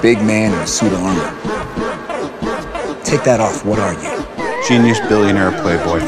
Big man in a suit of armor. Take that off. What are you? Genius billionaire playboy